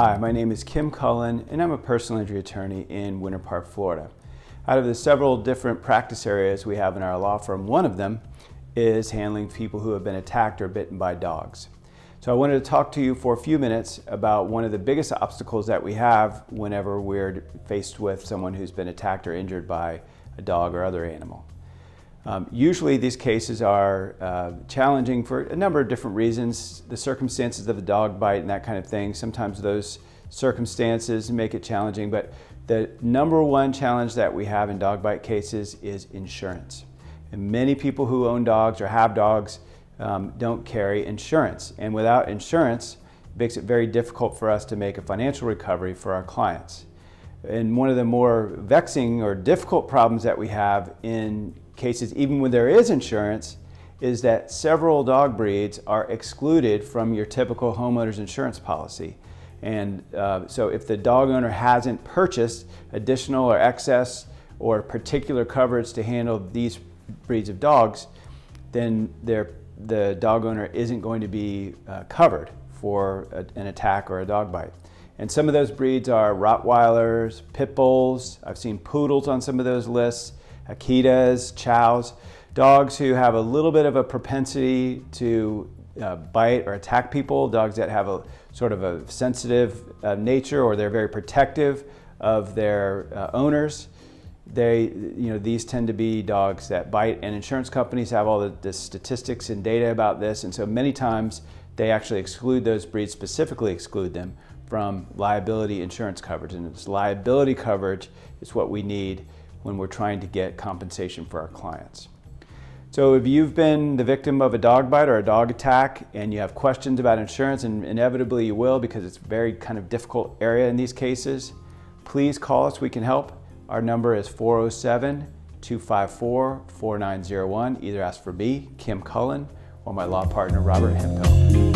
Hi, my name is Kim Cullen, and I'm a personal injury attorney in Winter Park, Florida. Out of the several different practice areas we have in our law firm, one of them is handling people who have been attacked or bitten by dogs. So I wanted to talk to you for a few minutes about one of the biggest obstacles that we have whenever we're faced with someone who's been attacked or injured by a dog or other animal. Um, usually these cases are uh, challenging for a number of different reasons. The circumstances of the dog bite and that kind of thing, sometimes those circumstances make it challenging, but the number one challenge that we have in dog bite cases is insurance. And many people who own dogs or have dogs um, don't carry insurance. And without insurance, it makes it very difficult for us to make a financial recovery for our clients. And one of the more vexing or difficult problems that we have in cases, even when there is insurance, is that several dog breeds are excluded from your typical homeowner's insurance policy. And uh, so if the dog owner hasn't purchased additional or excess or particular coverage to handle these breeds of dogs, then the dog owner isn't going to be uh, covered for a, an attack or a dog bite. And some of those breeds are Rottweilers, Pit Bulls. I've seen poodles on some of those lists. Akitas, Chows, dogs who have a little bit of a propensity to uh, bite or attack people, dogs that have a sort of a sensitive uh, nature or they're very protective of their uh, owners. They, you know, these tend to be dogs that bite, and insurance companies have all the, the statistics and data about this, and so many times they actually exclude those breeds, specifically exclude them from liability insurance coverage. And it's liability coverage is what we need when we're trying to get compensation for our clients. So if you've been the victim of a dog bite or a dog attack and you have questions about insurance, and inevitably you will because it's a very kind of difficult area in these cases, please call us, we can help. Our number is 407 254 4901. Either ask for me, Kim Cullen, or my law partner, Robert Hemphill.